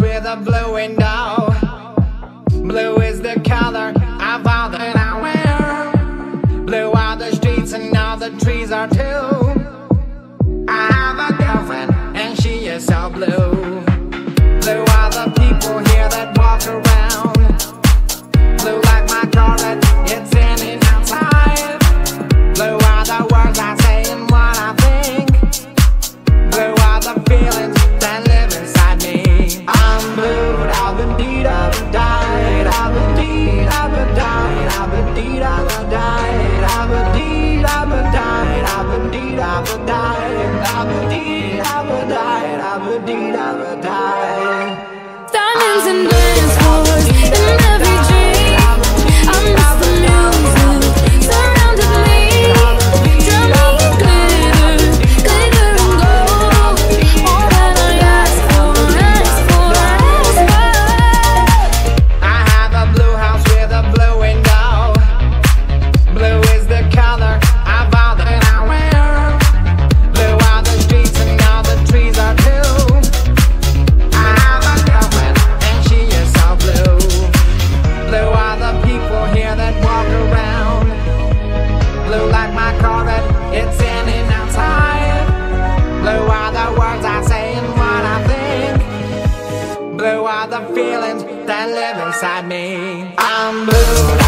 with a blue window. Blue is the color Aberdeen, Aberdeen, Aberdeen, Aberdeen, Aberdeen. Diamonds and diamonds, wars, and it's in and time. Blue are the words I say and what I think. Blue are the feelings that live inside me. I'm blue,